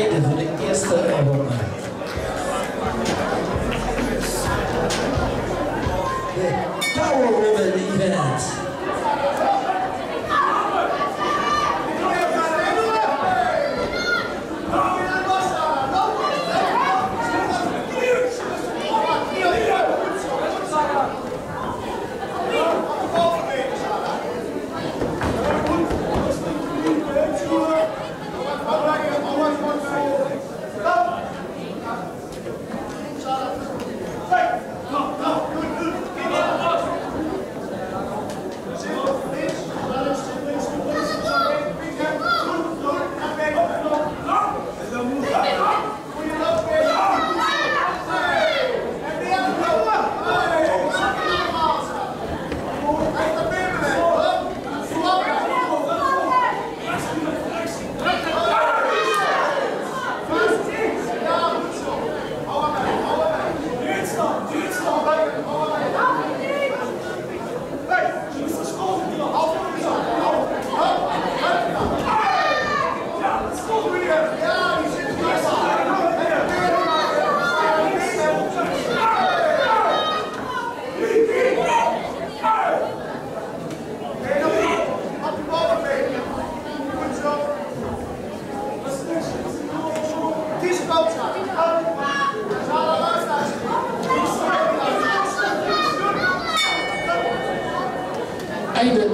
einde van de eerste ronde.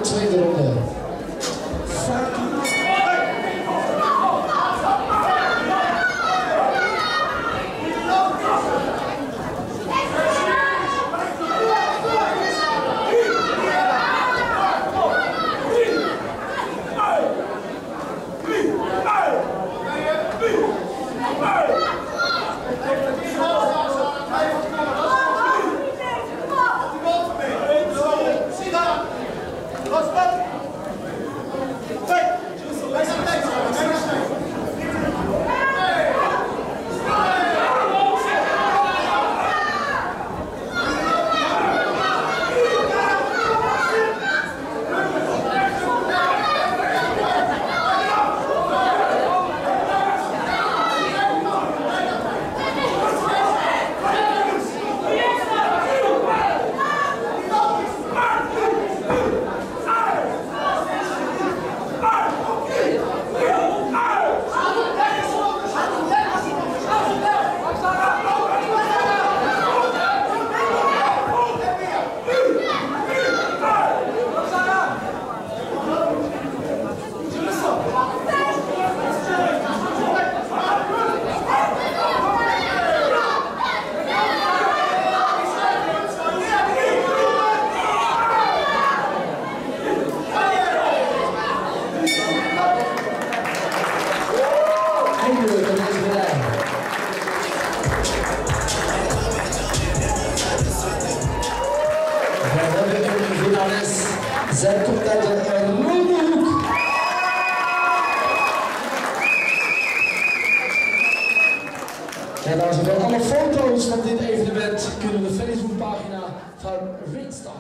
Kırık Bey de. Zij komt uit de rode hoek. En en heren, alle foto's van dit evenement kunnen de Facebookpagina van Ringstar.